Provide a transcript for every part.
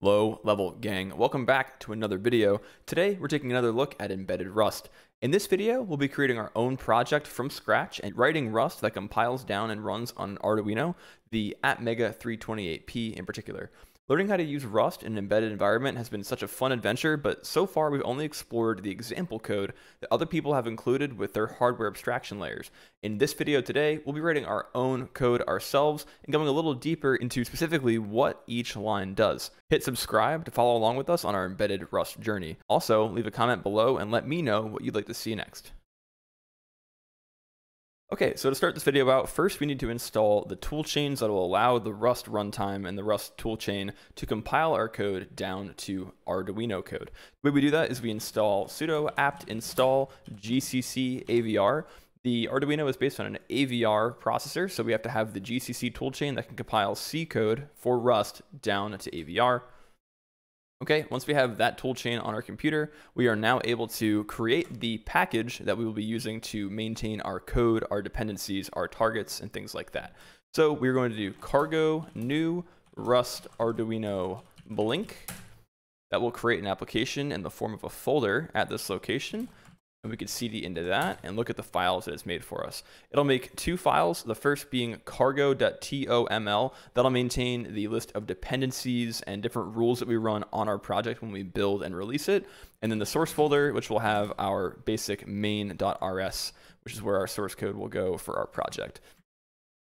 Low level gang, welcome back to another video. Today we're taking another look at embedded Rust. In this video, we'll be creating our own project from scratch and writing Rust that compiles down and runs on Arduino, the Atmega 328P in particular. Learning how to use Rust in an embedded environment has been such a fun adventure, but so far we've only explored the example code that other people have included with their hardware abstraction layers. In this video today, we'll be writing our own code ourselves and going a little deeper into specifically what each line does. Hit subscribe to follow along with us on our embedded Rust journey. Also, leave a comment below and let me know what you'd like to see next. Okay, so to start this video out, first we need to install the toolchains that will allow the Rust runtime and the Rust toolchain to compile our code down to Arduino code. The way we do that is we install sudo apt install gcc avr. The Arduino is based on an AVR processor, so we have to have the GCC toolchain that can compile C code for Rust down to AVR. Okay, once we have that toolchain on our computer, we are now able to create the package that we will be using to maintain our code, our dependencies, our targets, and things like that. So we're going to do cargo new rust arduino blink. That will create an application in the form of a folder at this location and we can cd into that and look at the files that it's made for us. It'll make two files, the first being cargo.toml. That'll maintain the list of dependencies and different rules that we run on our project when we build and release it. And then the source folder, which will have our basic main.rs, which is where our source code will go for our project.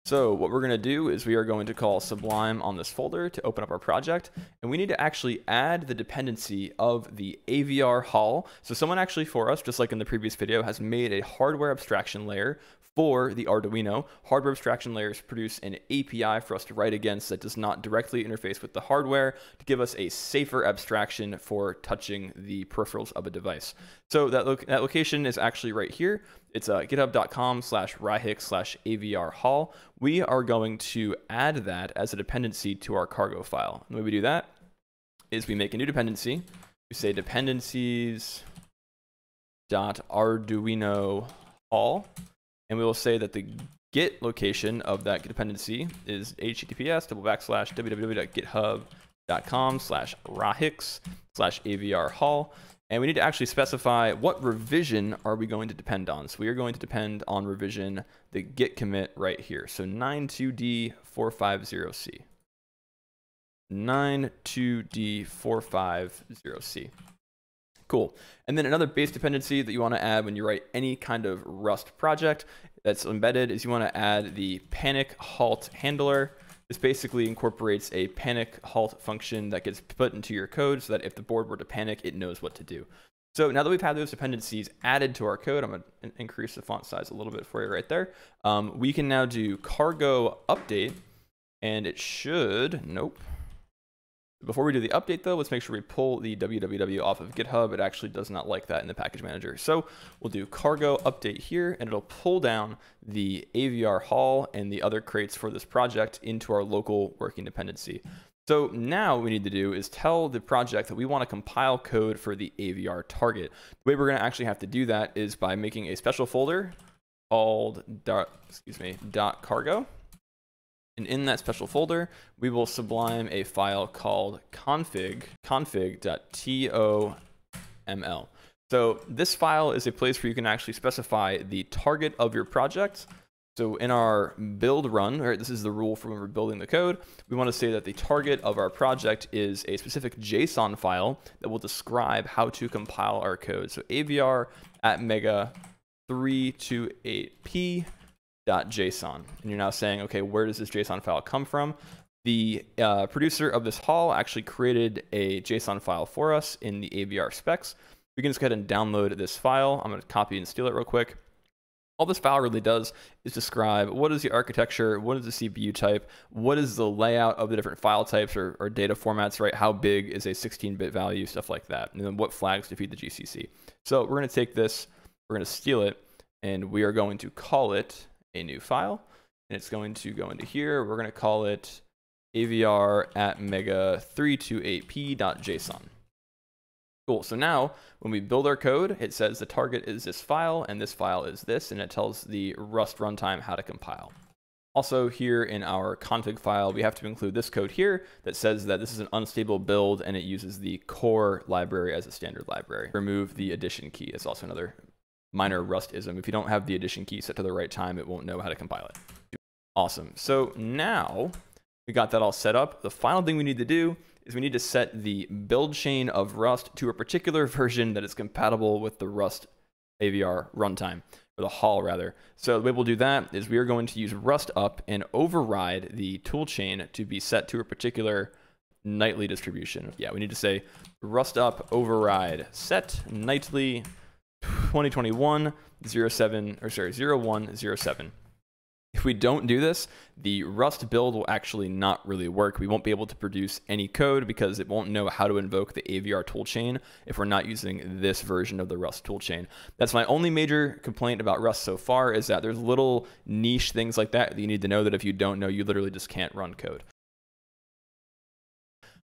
So what we're going to do is we are going to call Sublime on this folder to open up our project. And we need to actually add the dependency of the AVR HAL. So someone actually for us, just like in the previous video, has made a hardware abstraction layer for the Arduino. Hardware abstraction layers produce an API for us to write against that does not directly interface with the hardware to give us a safer abstraction for touching the peripherals of a device. So that, lo that location is actually right here. It's uh, github.com slash Rahix slash AVR HAL. We are going to add that as a dependency to our cargo file. And the way we do that is we make a new dependency. We say dependencies dot Arduino HAL and we will say that the git location of that dependency is https double backslash www.github.com slash Rahix slash AVR HAL. And we need to actually specify what revision are we going to depend on. So we are going to depend on revision, the git commit right here. So 92D450C. 92D450C. Cool. And then another base dependency that you want to add when you write any kind of Rust project that's embedded is you want to add the panic halt handler. This basically incorporates a panic halt function that gets put into your code so that if the board were to panic, it knows what to do. So now that we've had those dependencies added to our code, I'm going to increase the font size a little bit for you right there. Um, we can now do cargo update, and it should, nope, before we do the update though, let's make sure we pull the www off of GitHub. It actually does not like that in the package manager. So we'll do cargo update here and it'll pull down the AVR HAL and the other crates for this project into our local working dependency. So now what we need to do is tell the project that we want to compile code for the AVR target. The way we're going to actually have to do that is by making a special folder called dot, excuse me, dot cargo. And in that special folder, we will sublime a file called config, config.toml. So this file is a place where you can actually specify the target of your project. So in our build run, right, this is the rule for when we're building the code, we want to say that the target of our project is a specific JSON file that will describe how to compile our code. So AVR Atmega 328P .json. And you're now saying, okay, where does this JSON file come from? The uh, producer of this HAL actually created a JSON file for us in the AVR specs. We can just go ahead and download this file. I'm going to copy and steal it real quick. All this file really does is describe what is the architecture, what is the CPU type, what is the layout of the different file types or, or data formats, right? How big is a 16-bit value, stuff like that, and then what flags to feed the GCC. So we're going to take this, we're going to steal it, and we are going to call it a new file. And it's going to go into here. We're going to call it avr at mega328p.json. Cool. So now when we build our code, it says the target is this file and this file is this, and it tells the Rust runtime how to compile. Also here in our config file, we have to include this code here that says that this is an unstable build and it uses the core library as a standard library. Remove the addition key. It's also another minor Rustism. If you don't have the addition key set to the right time, it won't know how to compile it. Awesome. So now we got that all set up. The final thing we need to do is we need to set the build chain of Rust to a particular version that is compatible with the Rust AVR runtime or the HAL rather. So the way we'll do that is we are going to use rust up and override the toolchain to be set to a particular nightly distribution. Yeah, we need to say rust up override set nightly 2021 07 or sorry 0107. If we don't do this, the Rust build will actually not really work. We won't be able to produce any code because it won't know how to invoke the AVR toolchain if we're not using this version of the Rust toolchain. That's my only major complaint about Rust so far is that there's little niche things like that that you need to know that if you don't know, you literally just can't run code.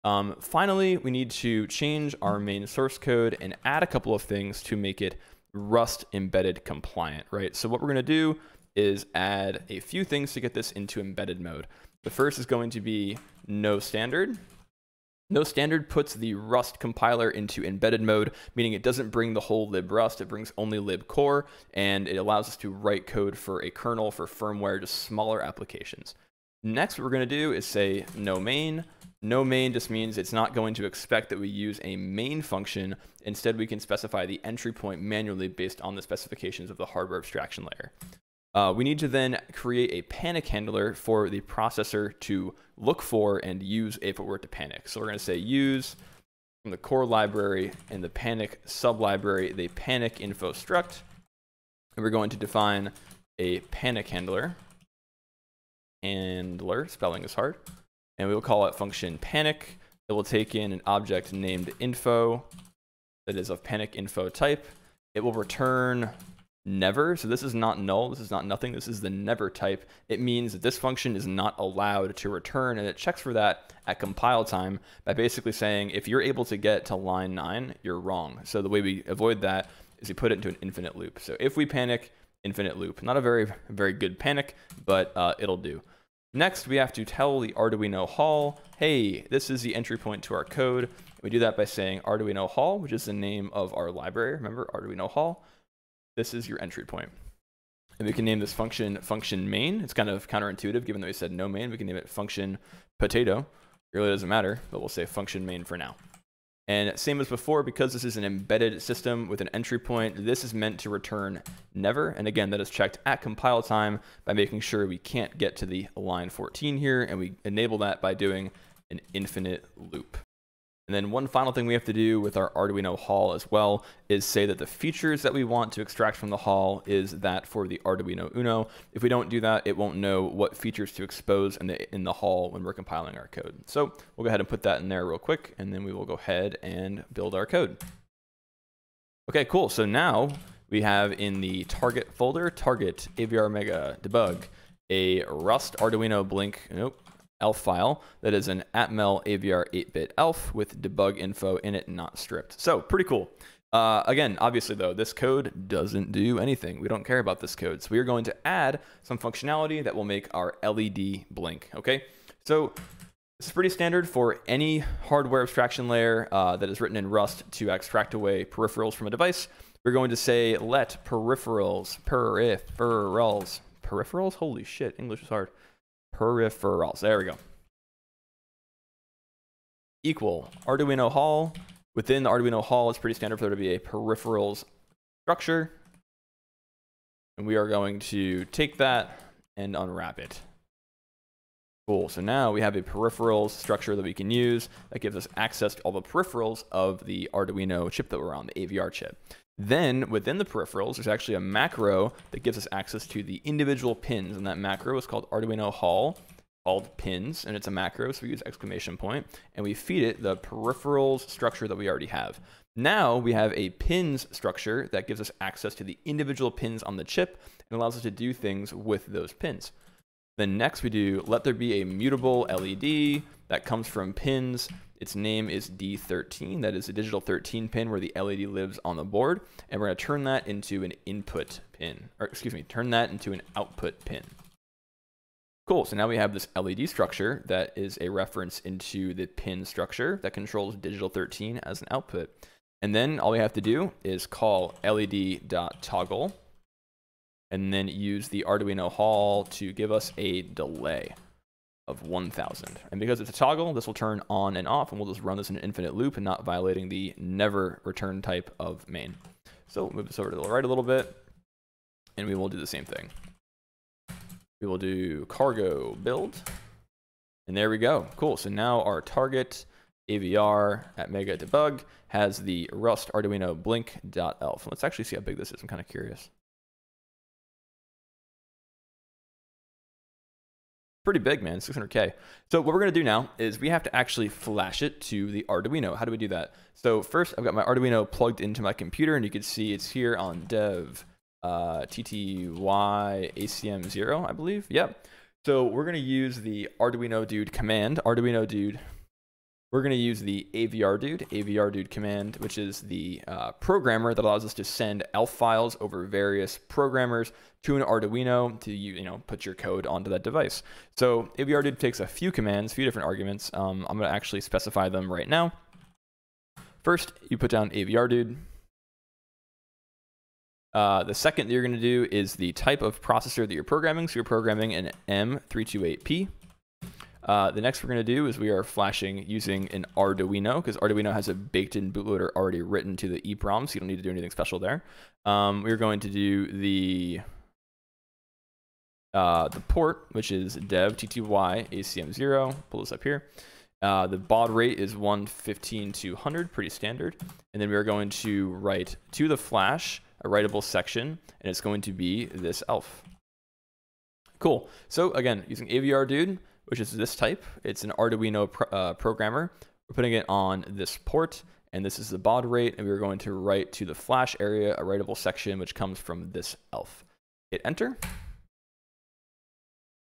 Um, finally, we need to change our main source code and add a couple of things to make it Rust embedded compliant, right? So what we're going to do is add a few things to get this into embedded mode. The first is going to be no standard. No standard puts the Rust compiler into embedded mode, meaning it doesn't bring the whole lib Rust, it brings only lib core, and it allows us to write code for a kernel, for firmware, just smaller applications. Next, what we're going to do is say no main. No main just means it's not going to expect that we use a main function. Instead, we can specify the entry point manually based on the specifications of the hardware abstraction layer. Uh, we need to then create a panic handler for the processor to look for and use if it were to panic. So we're going to say use from the core library and the panic sublibrary, the panic info struct. And we're going to define a panic handler. Handler, spelling is hard. And we will call it function panic. It will take in an object named info that is of panic info type. It will return never. So this is not null. This is not nothing. This is the never type. It means that this function is not allowed to return, and it checks for that at compile time by basically saying if you're able to get to line 9, you're wrong. So the way we avoid that is we put it into an infinite loop. So if we panic, infinite loop. Not a very, very good panic, but uh, it'll do. Next, we have to tell the Arduino HAL, hey, this is the entry point to our code. We do that by saying Arduino HAL, which is the name of our library. Remember, Arduino HAL this is your entry point. And we can name this function function main. It's kind of counterintuitive given that we said no main. We can name it function potato. It really doesn't matter, but we'll say function main for now. And same as before, because this is an embedded system with an entry point, this is meant to return never. And again, that is checked at compile time by making sure we can't get to the line 14 here. And we enable that by doing an infinite loop. And then one final thing we have to do with our Arduino HAL as well is say that the features that we want to extract from the HAL is that for the Arduino Uno. If we don't do that, it won't know what features to expose in the, in the HAL when we're compiling our code. So we'll go ahead and put that in there real quick, and then we will go ahead and build our code. Okay, cool. So now we have in the target folder, target AVR Mega debug, a Rust Arduino Blink, nope, elf file that is an atmel avr 8-bit elf with debug info in it, not stripped. So pretty cool. Uh, again, obviously though, this code doesn't do anything. We don't care about this code. So we are going to add some functionality that will make our LED blink, okay? So is pretty standard for any hardware abstraction layer uh, that is written in Rust to extract away peripherals from a device. We're going to say let peripherals, peripherals, peripherals? Holy shit, English is hard peripherals. There we go. Equal Arduino HAL. Within the Arduino HAL, it's pretty standard for there to be a peripherals structure. And we are going to take that and unwrap it. Cool. So now we have a peripherals structure that we can use that gives us access to all the peripherals of the Arduino chip that we're on, the AVR chip. Then within the peripherals, there's actually a macro that gives us access to the individual pins. And that macro is called Arduino HAL, called pins. And it's a macro, so we use exclamation point, and we feed it the peripherals structure that we already have. Now we have a pins structure that gives us access to the individual pins on the chip and allows us to do things with those pins. Then next we do let there be a mutable LED that comes from pins its name is D13. That is a digital 13 pin where the LED lives on the board. And we're going to turn that into an input pin, or excuse me, turn that into an output pin. Cool, so now we have this LED structure that is a reference into the pin structure that controls digital 13 as an output. And then all we have to do is call led.toggle and then use the Arduino HAL to give us a delay of 1000. And because it's a toggle, this will turn on and off, and we'll just run this in an infinite loop and not violating the never return type of main. So move this over to the right a little bit, and we will do the same thing. We will do cargo build, and there we go. Cool, so now our target AVR at Mega Debug has the Rust Arduino Blink.elf. Let's actually see how big this is. I'm kind of curious. Pretty big, man, 600K. So what we're gonna do now is we have to actually flash it to the Arduino. How do we do that? So first I've got my Arduino plugged into my computer and you can see it's here on dev uh, TTY ACM0, I believe. Yep. So we're gonna use the Arduino dude command, Arduino dude we're going to use the AVR dude, AVR dude command, which is the uh, programmer that allows us to send ELF files over various programmers to an Arduino to you, know put your code onto that device. So AVR dude takes a few commands, a few different arguments. Um, I'm going to actually specify them right now. First, you put down AVR dude. Uh, the second that you're going to do is the type of processor that you're programming. So you're programming an M328P. Uh, the next we're going to do is we are flashing using an Arduino because Arduino has a baked-in bootloader already written to the EEPROM, so you don't need to do anything special there. Um, we're going to do the uh, the port, which is dev tty acm0. Pull this up here. Uh, the baud rate is 115 to 100, pretty standard. And then we are going to write to the flash a writable section, and it's going to be this elf. Cool. So again, using AVR dude, which is this type. It's an Arduino uh, programmer. We're putting it on this port, and this is the baud rate, and we're going to write to the flash area a writable section, which comes from this elf. Hit enter.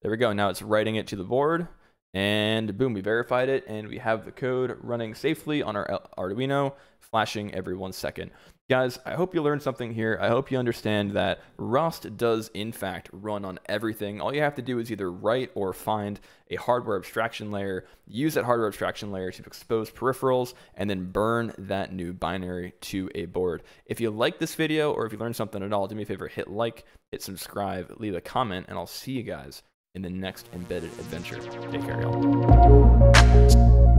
There we go. Now it's writing it to the board, and boom, we verified it, and we have the code running safely on our Arduino, flashing every one second. Guys, I hope you learned something here. I hope you understand that Rust does, in fact, run on everything. All you have to do is either write or find a hardware abstraction layer, use that hardware abstraction layer to expose peripherals, and then burn that new binary to a board. If you like this video or if you learned something at all, do me a favor, hit like, hit subscribe, leave a comment, and I'll see you guys in the next embedded adventure. Take care, y'all.